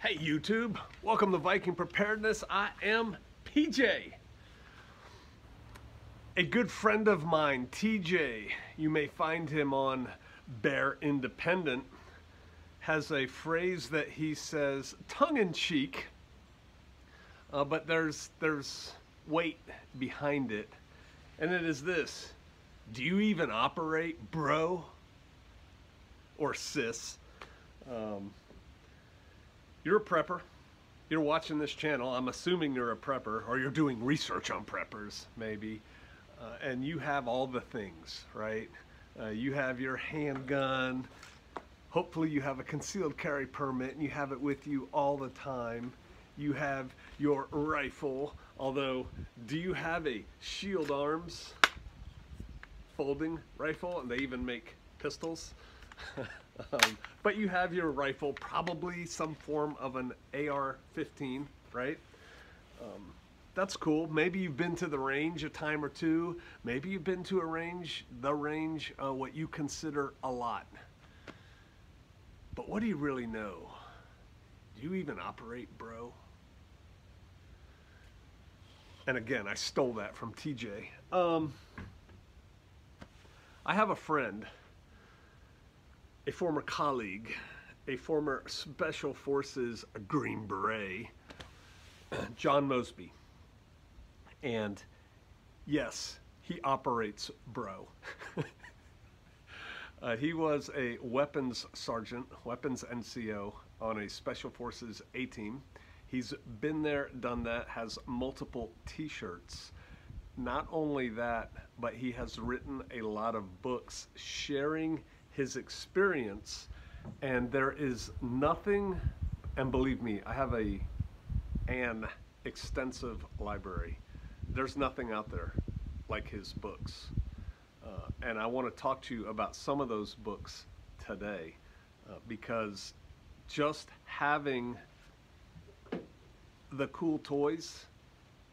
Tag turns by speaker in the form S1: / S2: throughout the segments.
S1: Hey YouTube, welcome to Viking Preparedness. I am PJ. A good friend of mine, TJ, you may find him on Bear Independent, has a phrase that he says tongue-in-cheek, uh, but there's, there's weight behind it. And it is this, do you even operate, bro? Or sis? Um, you're a prepper. You're watching this channel. I'm assuming you're a prepper or you're doing research on preppers, maybe. Uh, and you have all the things, right? Uh, you have your handgun. Hopefully, you have a concealed carry permit and you have it with you all the time. You have your rifle. Although, do you have a shield arms folding rifle? And they even make pistols. Um, but you have your rifle, probably some form of an AR-15, right? Um, that's cool. Maybe you've been to the range a time or two. Maybe you've been to a range, the range, uh, what you consider a lot. But what do you really know? Do you even operate, bro? And again, I stole that from TJ. Um, I have a friend a former colleague, a former Special Forces Green Beret, John Mosby. And yes, he operates bro. uh, he was a weapons sergeant, weapons NCO on a Special Forces A team. He's been there, done that, has multiple t-shirts. Not only that, but he has written a lot of books sharing his experience and there is nothing and believe me I have a an extensive library. There's nothing out there like his books. Uh, and I want to talk to you about some of those books today uh, because just having the cool toys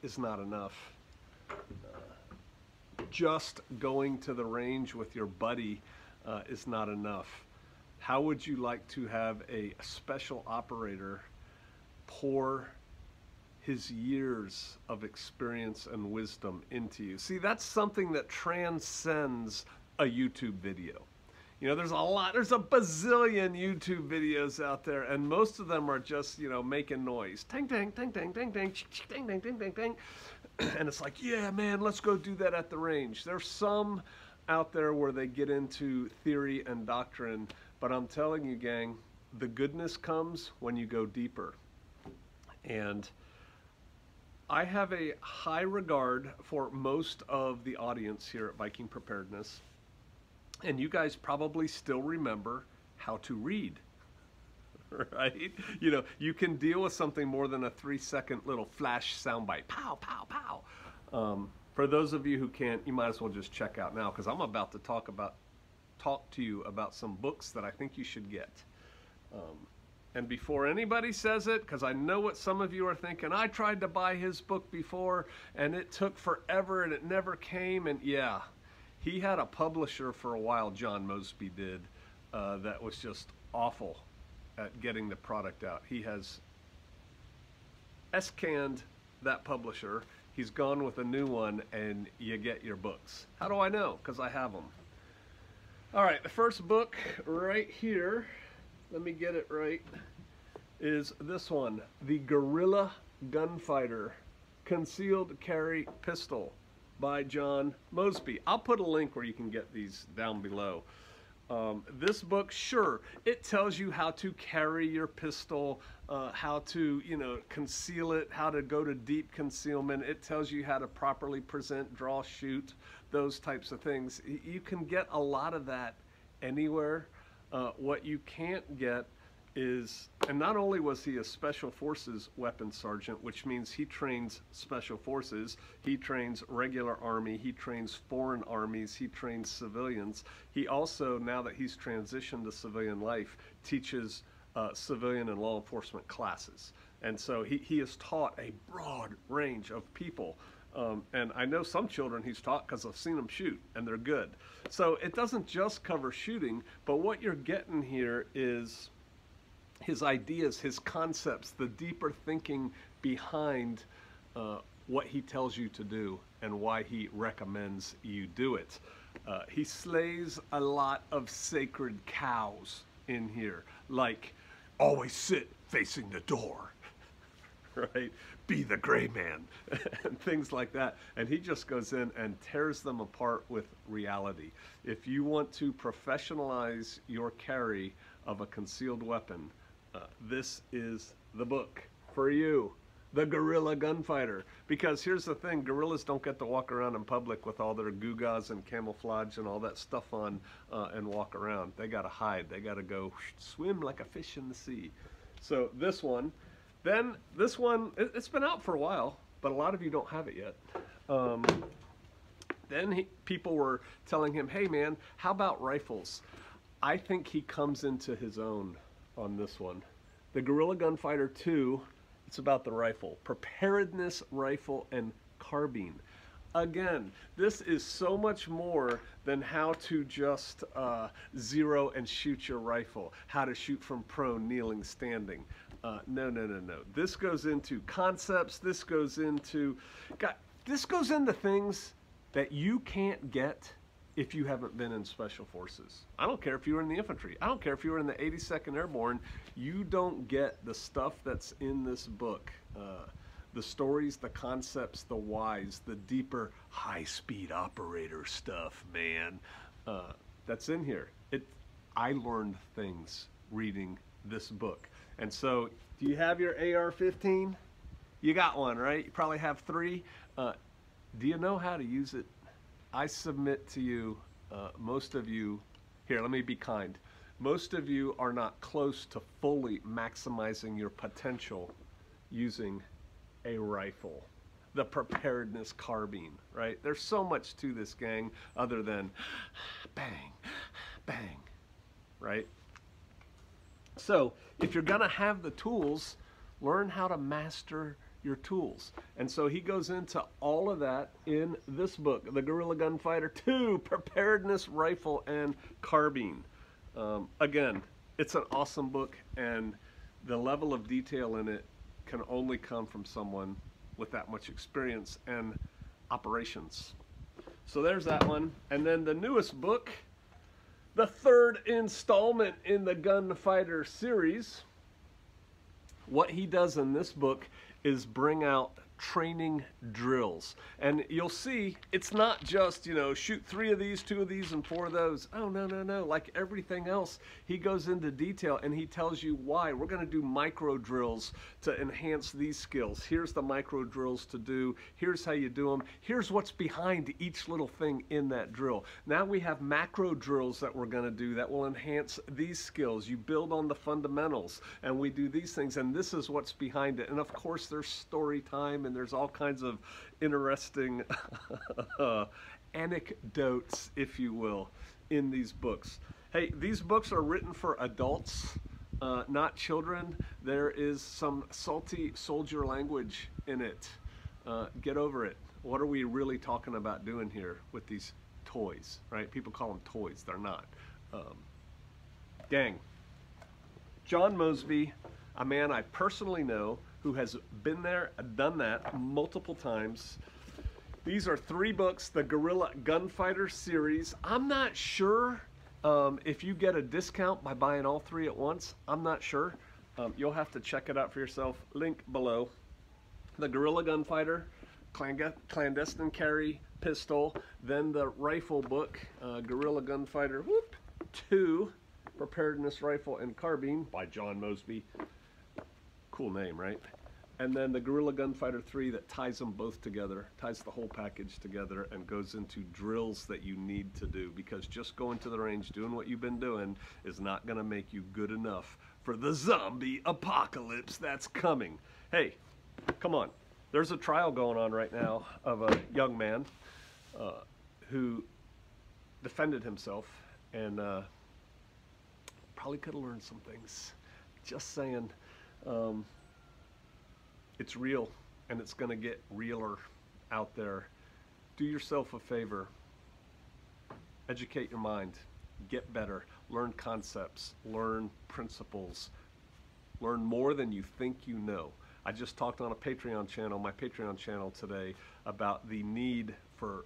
S1: is not enough. Uh, just going to the range with your buddy uh, is not enough. How would you like to have a special operator pour his years of experience and wisdom into you? See, that's something that transcends a YouTube video. You know, there's a lot, there's a bazillion YouTube videos out there, and most of them are just, you know, making noise. Tang, tang, tang, tang, tang, tang, tang, tang, tang, tang, tang. And it's like, yeah, man, let's go do that at the range. There's some out there where they get into theory and doctrine, but I'm telling you, gang, the goodness comes when you go deeper. And I have a high regard for most of the audience here at Viking Preparedness. And you guys probably still remember how to read, right? You know, you can deal with something more than a three second little flash soundbite. Pow, pow, pow. Um, for those of you who can't, you might as well just check out now because I'm about to talk about talk to you about some books that I think you should get. Um, and before anybody says it, because I know what some of you are thinking, I tried to buy his book before and it took forever and it never came. And yeah, he had a publisher for a while, John Mosby did, uh, that was just awful at getting the product out. He has S-canned that publisher he's gone with a new one and you get your books. How do I know? Because I have them. All right, the first book right here, let me get it right, is this one, The Guerrilla Gunfighter Concealed Carry Pistol by John Mosby. I'll put a link where you can get these down below. Um, this book, sure, it tells you how to carry your pistol, uh, how to, you know, conceal it, how to go to deep concealment. It tells you how to properly present, draw, shoot, those types of things. You can get a lot of that anywhere. Uh, what you can't get is, and not only was he a Special Forces weapons sergeant, which means he trains Special Forces, he trains regular Army, he trains foreign armies, he trains civilians. He also, now that he's transitioned to civilian life, teaches uh, civilian and law enforcement classes. And so he, he has taught a broad range of people. Um, and I know some children he's taught because I've seen them shoot and they're good. So it doesn't just cover shooting, but what you're getting here is his ideas, his concepts, the deeper thinking behind uh, what he tells you to do and why he recommends you do it. Uh, he slays a lot of sacred cows in here, like always sit facing the door, right? Be the gray man, and things like that. And he just goes in and tears them apart with reality. If you want to professionalize your carry of a concealed weapon, this is the book for you the guerrilla gunfighter. Because here's the thing, guerrillas don't get to walk around in public with all their gewgaws and camouflage and all that stuff on uh, and walk around. They got to hide. They got to go swim like a fish in the sea. So this one, then this one, it, has been out for a while, but a lot of you don't have it yet. Um, then he, people were telling him, hey man, how about rifles? I think he comes into his own on this one. The Guerrilla Gunfighter 2 it's about the rifle. Preparedness rifle and carbine. Again, this is so much more than how to just uh, zero and shoot your rifle, how to shoot from prone, kneeling, standing. Uh, no, no, no, no. This goes into concepts. This goes into, God, this goes into things that you can't get if you haven't been in special forces. I don't care if you were in the infantry. I don't care if you were in the 82nd Airborne. You don't get the stuff that's in this book. Uh, the stories, the concepts, the whys, the deeper high-speed operator stuff, man. Uh, that's in here. It, I learned things reading this book. And so, do you have your AR-15? You got one, right? You probably have three. Uh, do you know how to use it? I submit to you, uh, most of you, here, let me be kind. Most of you are not close to fully maximizing your potential using a rifle. The preparedness carbine, right? There's so much to this gang other than bang, bang, right? So if you're gonna have the tools, learn how to master your tools. And so he goes into all of that in this book, The Guerrilla Gunfighter 2, Preparedness Rifle and Carbine. Um, again, it's an awesome book, and the level of detail in it can only come from someone with that much experience and operations. So there's that one. And then the newest book, the third installment in the Gunfighter series. What he does in this book is bring out training drills. And you'll see it's not just, you know, shoot three of these, two of these, and four of those. Oh, no, no, no. Like everything else, he goes into detail and he tells you why. We're going to do micro drills to enhance these skills. Here's the micro drills to do. Here's how you do them. Here's what's behind each little thing in that drill. Now we have macro drills that we're going to do that will enhance these skills. You build on the fundamentals and we do these things and this is what's behind it. And of course there's story and there's all kinds of interesting anecdotes, if you will, in these books. Hey, these books are written for adults, uh, not children. There is some salty soldier language in it. Uh, get over it. What are we really talking about doing here with these toys, right? People call them toys. They're not. Um, gang. John Mosby, a man I personally know, who has been there, done that multiple times. These are three books, the Guerrilla Gunfighter series. I'm not sure um, if you get a discount by buying all three at once. I'm not sure. Um, you'll have to check it out for yourself. Link below. The Guerrilla Gunfighter, Clandestine Carry Pistol, then the rifle book, uh, Guerrilla Gunfighter whoop, 2, Preparedness Rifle and Carbine by John Mosby. Cool name, right? And then the Guerrilla Gunfighter 3 that ties them both together, ties the whole package together and goes into drills that you need to do because just going to the range, doing what you've been doing is not going to make you good enough for the zombie apocalypse that's coming. Hey, come on. There's a trial going on right now of a young man uh, who defended himself and uh, probably could have learned some things. Just saying. Um, it's real and it's going to get realer out there. Do yourself a favor. Educate your mind. Get better. Learn concepts. Learn principles. Learn more than you think you know. I just talked on a Patreon channel, my Patreon channel today, about the need for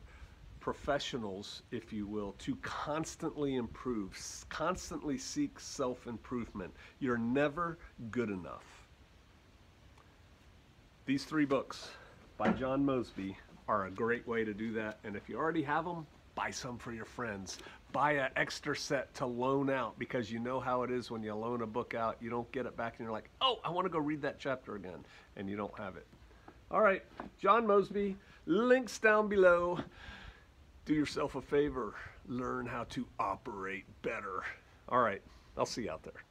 S1: professionals, if you will, to constantly improve, constantly seek self improvement. You're never good enough. These three books by John Mosby are a great way to do that. And if you already have them, buy some for your friends. Buy an extra set to loan out because you know how it is when you loan a book out. You don't get it back and you're like, oh, I want to go read that chapter again. And you don't have it. All right, John Mosby, links down below. Do yourself a favor, learn how to operate better. All right, I'll see you out there.